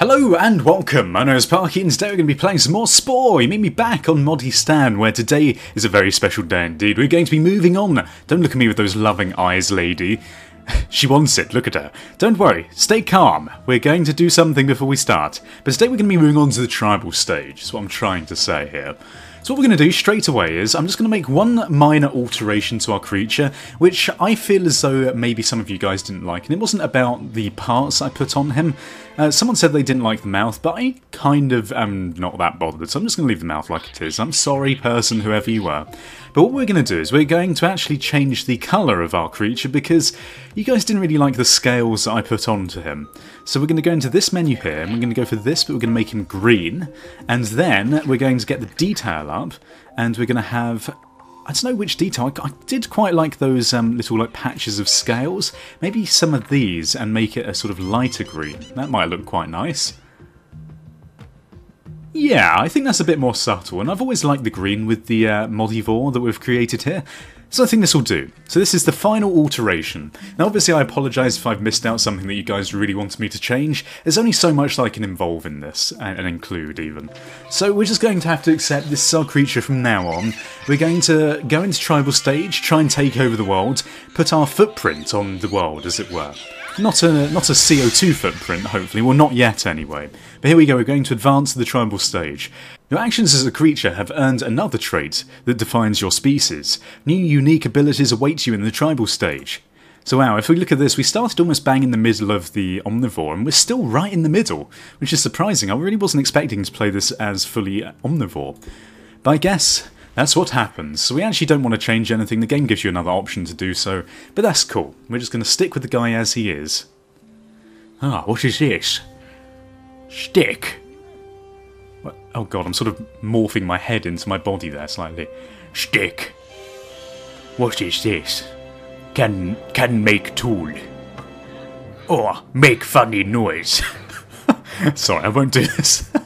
Hello and welcome, my name is Parky and today we're going to be playing some more Spore. You meet me back on Moddy Stan where today is a very special day indeed. We're going to be moving on. Don't look at me with those loving eyes, lady. She wants it, look at her. Don't worry, stay calm. We're going to do something before we start. But today we're going to be moving on to the tribal stage, is what I'm trying to say here. So what we're going to do straight away is I'm just going to make one minor alteration to our creature, which I feel as though maybe some of you guys didn't like. And it wasn't about the parts I put on him. Uh, someone said they didn't like the mouth, but I kind of am not that bothered, so I'm just going to leave the mouth like it is. I'm sorry, person, whoever you were. But what we're going to do is we're going to actually change the colour of our creature because you guys didn't really like the scales that I put onto him. So we're going to go into this menu here, and we're going to go for this, but we're going to make him green. And then we're going to get the detail up, and we're going to have I don't know which detail. I, did quite like those um, little like patches of scales. Maybe some of these and make it a sort of lighter green. That might look quite nice. Yeah, I think that's a bit more subtle, and I've always liked the green with the uh, Modivore that we've created here. So I think this will do. So this is the final alteration. Now obviously I apologise if I've missed out something that you guys really wanted me to change. There's only so much that I can involve in this, and, and include even. So we're just going to have to accept this is our creature from now on. We're going to go into tribal stage, try and take over the world, put our footprint on the world as it were. Not a, not a CO2 footprint, hopefully. Well, not yet, anyway. But here we go, we're going to advance to the tribal stage. Your actions as a creature have earned another trait that defines your species. New unique abilities await you in the tribal stage. So wow, if we look at this, we started almost bang in the middle of the Omnivore, and we're still right in the middle, which is surprising. I really wasn't expecting to play this as fully Omnivore. But I guess that's what happens. So we actually don't want to change anything. The game gives you another option to do so, but that's cool. We're just going to stick with the guy as he is. Ah, what is this? Stick. Oh god, I'm sort of morphing my head into my body there slightly. Stick. What is this? Can can make tool. Or make funny noise. Sorry, I won't do this.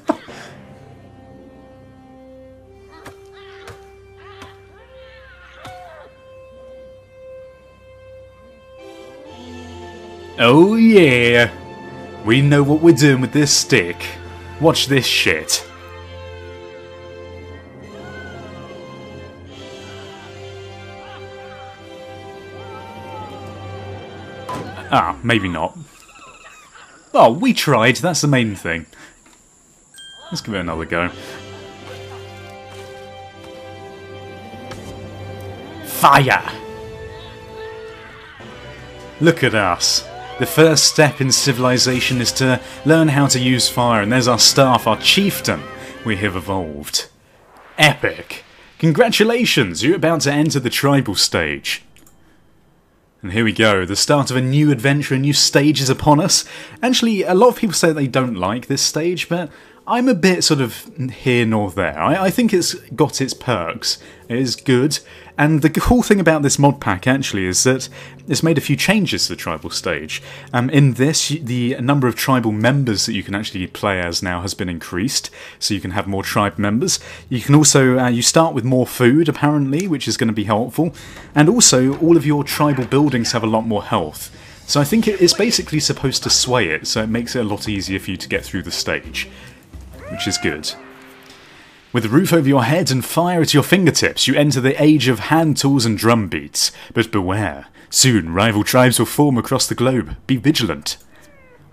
Oh yeah! We know what we're doing with this stick. Watch this shit. Ah, maybe not. Oh, we tried, that's the main thing. Let's give it another go. Fire! Look at us. The first step in civilization is to learn how to use fire, and there's our staff, our chieftain. We have evolved. Epic! Congratulations, you're about to enter the tribal stage. And here we go, the start of a new adventure, a new stage is upon us. Actually, a lot of people say they don't like this stage, but I'm a bit sort of here nor there. I, I, think it's got its perks. It is good. And the cool thing about this mod pack actually is that it's made a few changes to the tribal stage. Um, in this, the number of tribal members that you can actually play as now has been increased, so you can have more tribe members. You can also, uh, you start with more food apparently, which is going to be helpful. And also, all of your tribal buildings have a lot more health. So I think it's basically supposed to sway it, so it makes it a lot easier for you to get through the stage which is good. With a roof over your head and fire at your fingertips, you enter the age of hand tools and drum beats. But beware, soon rival tribes will form across the globe. Be vigilant.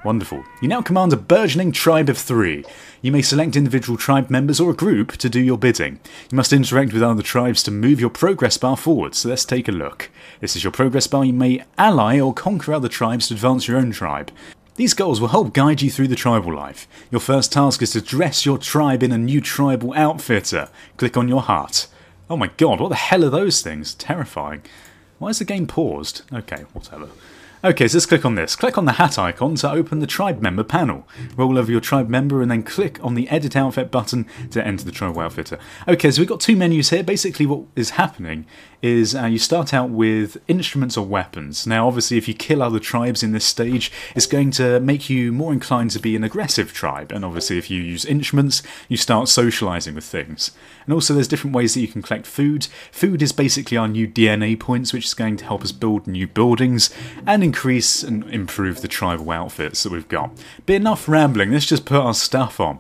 Wonderful. You now command a burgeoning tribe of three. You may select individual tribe members or a group to do your bidding. You must interact with other tribes to move your progress bar forward, so let's take a look. This is your progress bar. You may ally or conquer other tribes to advance your own tribe. These goals will help guide you through the tribal life. Your first task is to dress your tribe in a new tribal outfitter. Click on your heart. Oh my god, what the hell are those things? Terrifying. Why is the game paused? Okay, whatever. Okay, so let's click on this. Click on the hat icon to open the tribe member panel. Roll over your tribe member and then click on the edit outfit button to enter the tribal outfitter. Okay, so we've got two menus here. Basically what is happening is uh, you start out with instruments or weapons. Now, obviously, if you kill other tribes in this stage, it's going to make you more inclined to be an aggressive tribe. And obviously, if you use instruments, you start socializing with things. And also, there's different ways that you can collect food. Food is basically our new DNA points, which is going to help us build new buildings and increase and improve the tribal outfits that we've got. But enough rambling, let's just put our stuff on.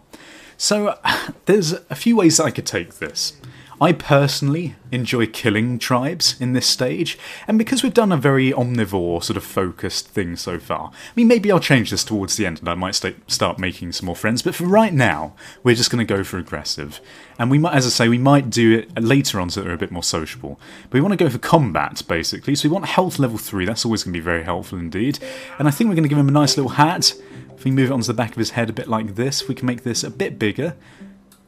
So, there's a few ways I could take this. I personally enjoy killing tribes in this stage, and because we've done a very omnivore sort of focused thing so far, I mean, maybe I'll change this towards the end and I might st start making some more friends, but for right now, we're just going to go for aggressive. And we might, as I say, we might do it later on so they're a bit more sociable. But we want to go for combat, basically, so we want health level 3, that's always going to be very helpful indeed. And I think we're going to give him a nice little hat. If we move it onto the back of his head a bit like this, we can make this a bit bigger.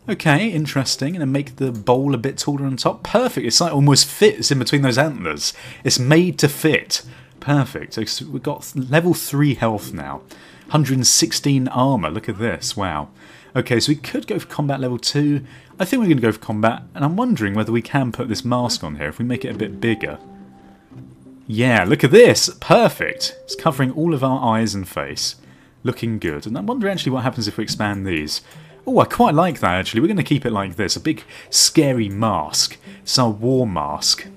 Okay, interesting. And then make the bowl a bit taller on top. Perfect. It's like almost fits in between those antlers. It's made to fit. Perfect. So we've got level 3 health now. 116 armour. Look at this. Wow. Okay, so we could go for combat level 2. I think we're going to go for combat. And I'm wondering whether we can put this mask on here if we make it a bit bigger. Yeah, look at this. Perfect. It's covering all of our eyes and face. Looking good. And I wonder actually what happens if we expand these. Oh, I quite like that actually. We're going to keep it like this. A big scary mask. It's our war mask.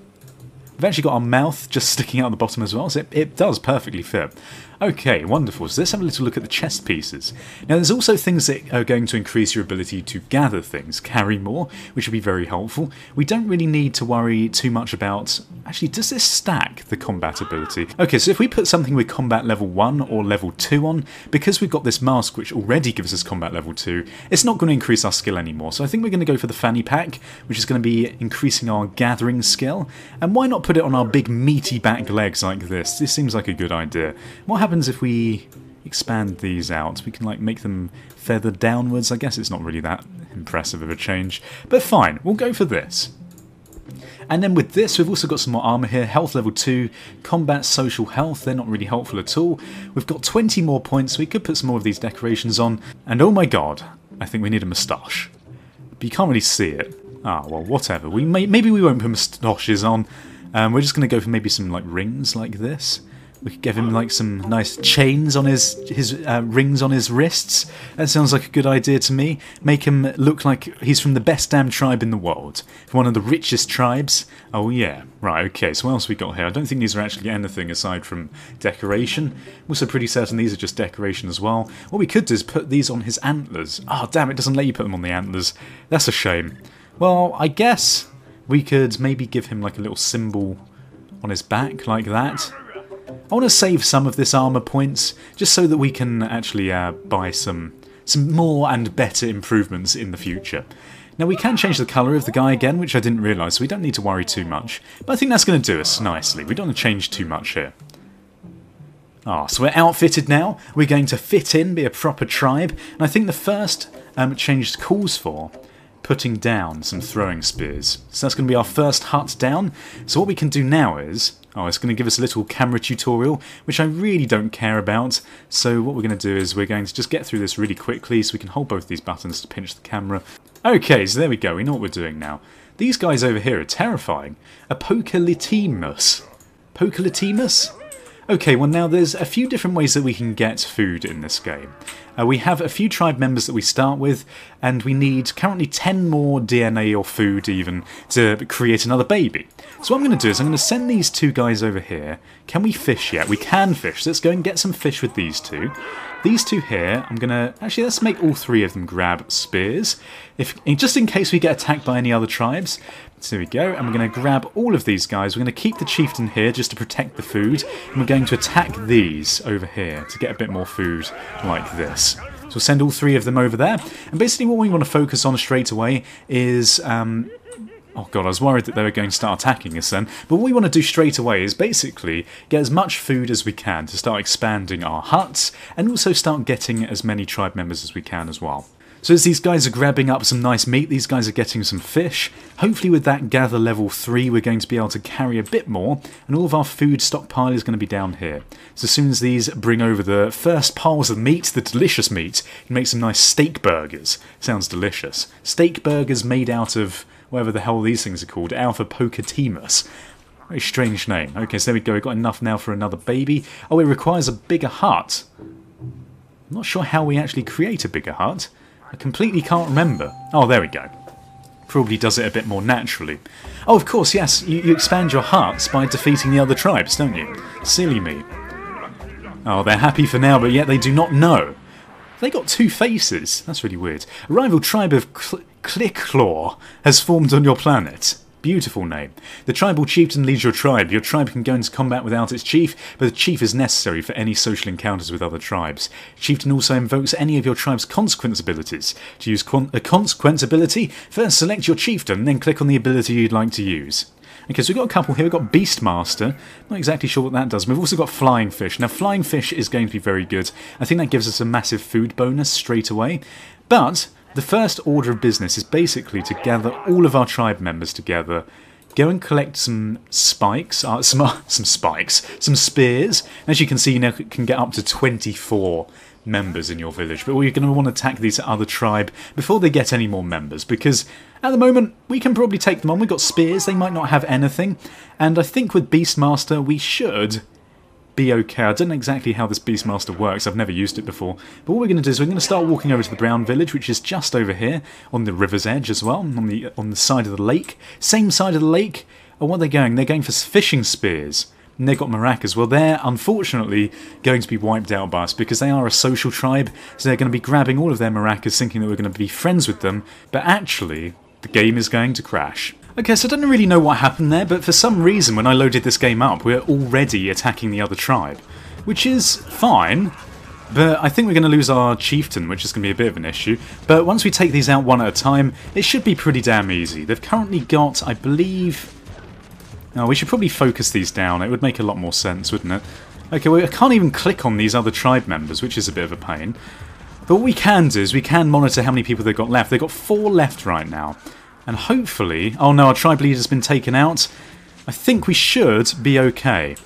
We've actually got our mouth just sticking out the bottom as well, so it, it does perfectly fit. Okay, wonderful. So let's have a little look at the chest pieces. Now there's also things that are going to increase your ability to gather things, carry more, which will be very helpful. We don't really need to worry too much about... Actually, does this stack the combat ability? Okay, so if we put something with combat level 1 or level 2 on, because we've got this mask which already gives us combat level 2, it's not going to increase our skill anymore. So I think we're going to go for the fanny pack, which is going to be increasing our gathering skill. And why not put it on our big meaty back legs like this? This seems like a good idea. What happens if we expand these out? We can like make them feathered downwards. I guess it's not really that impressive of a change. But fine, we'll go for this. And then with this, we've also got some more armour here. Health level 2, combat social health, they're not really helpful at all. We've got 20 more points, so we could put some more of these decorations on. And oh my god, I think we need a moustache. But you can't really see it. Ah, well, whatever. We may, Maybe we won't put moustaches on. Um, we're just going to go for maybe some like rings like this. We could give him like some nice chains on his his uh, rings on his wrists. That sounds like a good idea to me. Make him look like he's from the best damn tribe in the world, one of the richest tribes. Oh yeah, right. Okay. So what else we got here? I don't think these are actually anything aside from decoration. I'm also pretty certain these are just decoration as well. What we could do is put these on his antlers. Oh damn! It doesn't let you put them on the antlers. That's a shame. Well, I guess we could maybe give him like a little symbol on his back like that. I want to save some of this armour points, just so that we can actually uh, buy some, some more and better improvements in the future. Now we can change the colour of the guy again, which I didn't realise, so we don't need to worry too much. But I think that's going to do us nicely. We don't want to change too much here. Ah, so we're outfitted now. We're going to fit in, be a proper tribe. And I think the first um, change calls for putting down some throwing spears. So that's going to be our first hut down. So what we can do now is, oh, it's going to give us a little camera tutorial, which I really don't care about. So what we're going to do is we're going to just get through this really quickly so we can hold both these buttons to pinch the camera. Okay, so there we go, we know what we're doing now. These guys over here are terrifying. A. Pocolitimus? Okay, well now there's a few different ways that we can get food in this game. Uh, we have a few tribe members that we start with, and we need currently 10 more DNA or food even to create another baby. So what I'm going to do is I'm going to send these two guys over here. Can we fish yet? We can fish, let's go and get some fish with these two. These two here, I'm going to... Actually, let's make all three of them grab spears. If Just in case we get attacked by any other tribes. So there we go, and we're going to grab all of these guys. We're going to keep the chieftain here just to protect the food. And we're going to attack these over here to get a bit more food like this. So we'll send all three of them over there. And basically what we want to focus on straight away is um, Oh god, I was worried that they were going to start attacking us then. But what we want to do straight away is basically get as much food as we can to start expanding our huts, and also start getting as many tribe members as we can as well. So as these guys are grabbing up some nice meat, these guys are getting some fish. Hopefully with that gather level 3 we're going to be able to carry a bit more, and all of our food stockpile is going to be down here. So as soon as these bring over the first piles of meat, the delicious meat, can make some nice steak burgers. Sounds delicious. Steak burgers made out of whatever the hell these things are called, Alpha Pocotimus. Very strange name. Okay, so there we go. We've got enough now for another baby. Oh, it requires a bigger hut. I'm not sure how we actually create a bigger hut. I completely can't remember. Oh, there we go. Probably does it a bit more naturally. Oh, of course, yes. You, you expand your hearts by defeating the other tribes, don't you? Silly me. Oh, they're happy for now, but yet they do not know. They got two faces. That's really weird. A rival tribe of Cl Clickclaw has formed on your planet. Beautiful name. The tribal chieftain leads your tribe. Your tribe can go into combat without its chief, but the chief is necessary for any social encounters with other tribes. Chieftain also invokes any of your tribe's consequence abilities. To use a consequence ability, first select your chieftain, then click on the ability you'd like to use. Okay, so we've got a couple here. We've got Beastmaster. Not exactly sure what that does. We've also got Flying Fish. Now, Flying Fish is going to be very good. I think that gives us a massive food bonus straight away. But the first order of business is basically to gather all of our tribe members together, go and collect some spikes, uh, some, uh, some spikes, some spears. As you can see, you now can get up to 24 members in your village, but we're going to want to attack these other tribe before they get any more members, because at the moment we can probably take them on. We've got spears, they might not have anything, and I think with Beastmaster we should be okay. I don't know exactly how this Beastmaster works, I've never used it before, but what we're going to do is we're going to start walking over to the Brown Village, which is just over here, on the river's edge as well, on the, on the side of the lake. Same side of the lake, and what are they going? They're going for fishing spears and they've got maracas. Well, they're unfortunately going to be wiped out by us because they are a social tribe, so they're going to be grabbing all of their maracas thinking that we're going to be friends with them, but actually, the game is going to crash. Okay, so I don't really know what happened there, but for some reason when I loaded this game up, we're already attacking the other tribe, which is fine, but I think we're going to lose our chieftain, which is going to be a bit of an issue. But once we take these out one at a time, it should be pretty damn easy. They've currently got, I believe, no, we should probably focus these down. It would make a lot more sense, wouldn't it? Okay, well, I can't even click on these other tribe members, which is a bit of a pain. But what we can do is we can monitor how many people they've got left. They've got four left right now. And hopefully... Oh no, our tribe leader's been taken out. I think we should be okay.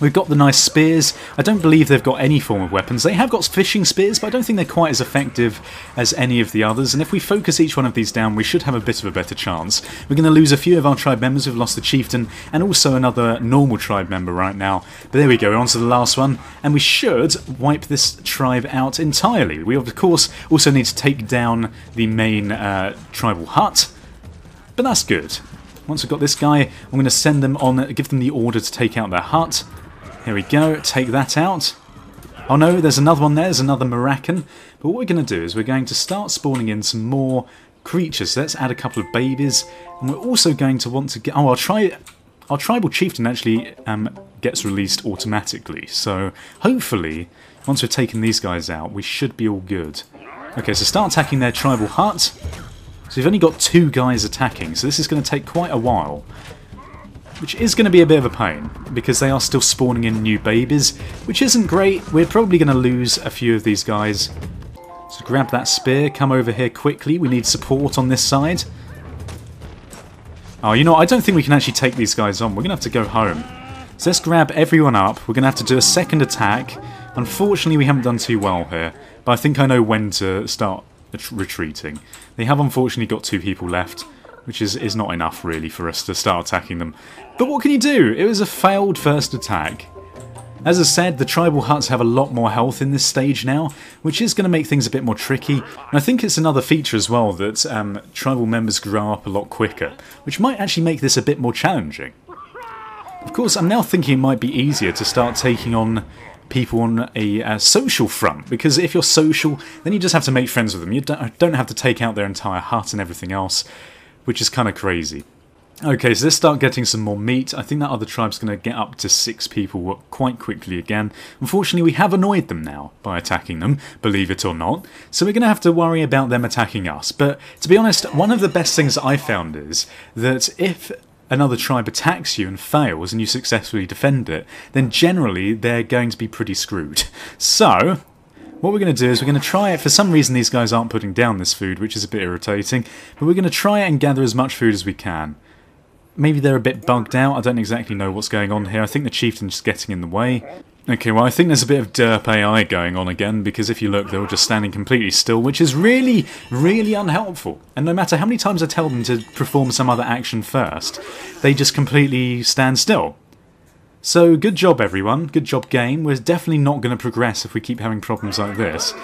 We've got the nice spears. I don't believe they've got any form of weapons. They have got fishing spears, but I don't think they're quite as effective as any of the others. And if we focus each one of these down, we should have a bit of a better chance. We're going to lose a few of our tribe members. We've lost the chieftain and also another normal tribe member right now. But there we go, on to the last one. And we should wipe this tribe out entirely. We, of course, also need to take down the main uh, tribal hut. But that's good. Once we've got this guy, I'm going to send them on, give them the order to take out their hut. Here we go, take that out. Oh no, there's another one there, there's another Maracan. But what we're going to do is we're going to start spawning in some more creatures. So let's add a couple of babies. And we're also going to want to get... Oh, our, tri our tribal chieftain actually um, gets released automatically. So hopefully, once we've taken these guys out, we should be all good. Okay, so start attacking their tribal hut. So we've only got two guys attacking, so this is going to take quite a while which is going to be a bit of a pain because they are still spawning in new babies, which isn't great. We're probably going to lose a few of these guys. So grab that spear, come over here quickly. We need support on this side. Oh, you know, I don't think we can actually take these guys on. We're going to have to go home. So let's grab everyone up. We're going to have to do a second attack. Unfortunately, we haven't done too well here, but I think I know when to start retreating. They have unfortunately got two people left which is, is not enough really for us to start attacking them. But what can you do? It was a failed first attack. As I said, the tribal huts have a lot more health in this stage now, which is going to make things a bit more tricky. And I think it's another feature as well that um, tribal members grow up a lot quicker, which might actually make this a bit more challenging. Of course, I'm now thinking it might be easier to start taking on people on a social front, because if you're social, then you just have to make friends with them. You don't, don't have to take out their entire hut and everything else which is kind of crazy. Okay, so let's start getting some more meat. I think that other tribe's going to get up to six people quite quickly again. Unfortunately, we have annoyed them now by attacking them, believe it or not. So we're going to have to worry about them attacking us. But to be honest, one of the best things I found is that if another tribe attacks you and fails and you successfully defend it, then generally they're going to be pretty screwed. So, what we're going to do is we're going to try it. For some reason, these guys aren't putting down this food, which is a bit irritating. But we're going to try and gather as much food as we can. Maybe they're a bit bugged out. I don't exactly know what's going on here. I think the chieftain's just getting in the way. Okay, well I think there's a bit of derp AI going on again, because if you look, they're all just standing completely still, which is really, really unhelpful. And no matter how many times I tell them to perform some other action first, they just completely stand still. So good job everyone, good job game. We're definitely not going to progress if we keep having problems like this.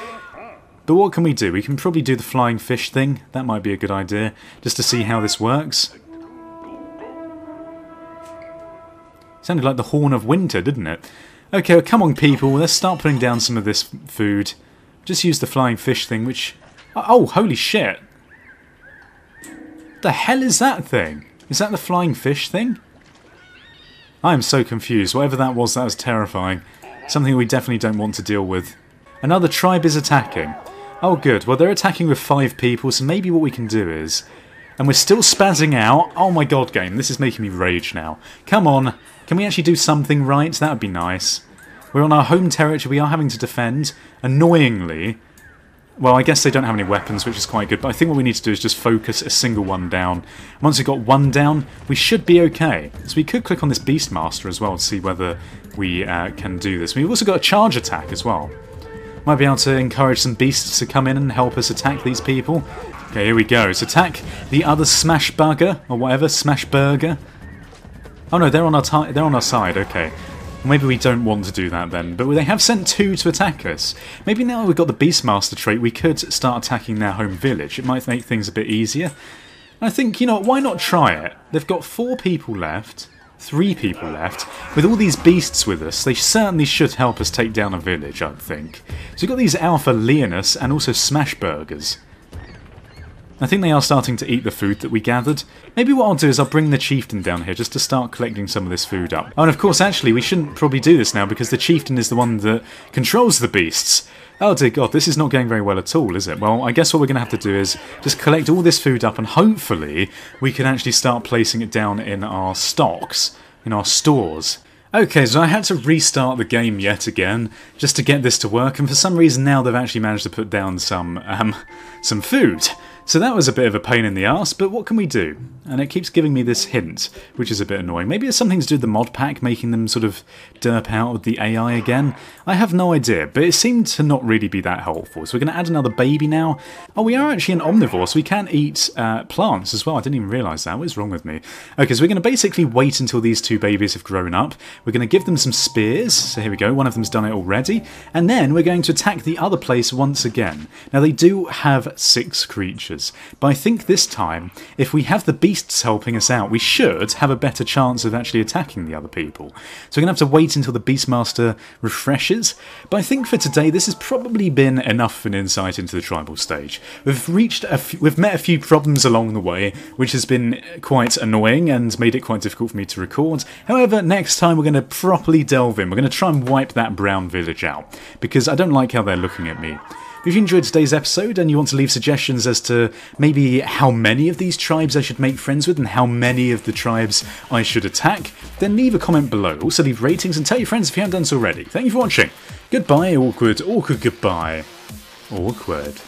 But what can we do? We can probably do the flying fish thing. That might be a good idea, just to see how this works. Sounded like the horn of winter, didn't it? Okay, well, come on people, let's start putting down some of this food. Just use the flying fish thing, which... Oh, holy shit! The hell is that thing? Is that the flying fish thing? I am so confused. Whatever that was, that was terrifying. Something we definitely don't want to deal with. Another tribe is attacking. Oh good, well they're attacking with five people, so maybe what we can do is... And we're still spazzing out. Oh my god game, this is making me rage now. Come on, can we actually do something right? That would be nice. We're on our home territory, we are having to defend. Annoyingly, well, I guess they don't have any weapons, which is quite good, but I think what we need to do is just focus a single one down. Once we've got one down, we should be okay. So we could click on this Beastmaster as well to see whether we uh, can do this. We've also got a charge attack as well. Might be able to encourage some beasts to come in and help us attack these people. Okay, here we go. Let's attack the other Smash Burger, or whatever, Smash Burger. Oh no, they're on our they're on our side, okay. Maybe we don't want to do that then, but they have sent two to attack us. Maybe now we've got the Beastmaster trait, we could start attacking their home village. It might make things a bit easier. And I think, you know, why not try it? They've got four people left, three people left. With all these beasts with us, they certainly should help us take down a village, I think. So we've got these Alpha Leonis and also Smash Burgers. I think they are starting to eat the food that we gathered. Maybe what I'll do is I'll bring the chieftain down here just to start collecting some of this food up. Oh, and of course, actually, we shouldn't probably do this now because the chieftain is the one that controls the beasts. Oh dear god, this is not going very well at all, is it? Well, I guess what we're going to have to do is just collect all this food up and hopefully we can actually start placing it down in our stocks, in our stores. Okay, so I had to restart the game yet again just to get this to work, and for some reason now they've actually managed to put down some, um, some food. So that was a bit of a pain in the ass, but what can we do? And it keeps giving me this hint, which is a bit annoying. Maybe it's something to do with the mod pack, making them sort of derp out with the AI again. I have no idea, but it seemed to not really be that helpful. So we're going to add another baby now. Oh, we are actually an omnivore, so we can eat uh, plants as well. I didn't even realise that. What is wrong with me? Okay, so we're going to basically wait until these two babies have grown up. We're going to give them some spears. So here we go. One of them's done it already. And then we're going to attack the other place once again. Now, they do have six creatures creatures. But I think this time, if we have the beasts helping us out, we should have a better chance of actually attacking the other people. So we're going to have to wait until the Beastmaster refreshes. But I think for today, this has probably been enough of an insight into the tribal stage. We've reached, a f- we've met a few problems along the way, which has been quite annoying and made it quite difficult for me to record. However, next time we're going to properly delve in. We're going to try and wipe that brown village out because I don't like how they're looking at me. If you enjoyed today's episode and you want to leave suggestions as to maybe how many of these tribes I should make friends with and how many of the tribes I should attack, then leave a comment below. Also leave ratings and tell your friends if you haven't done so already. Thank you for watching. Goodbye, awkward, awkward goodbye. Awkward.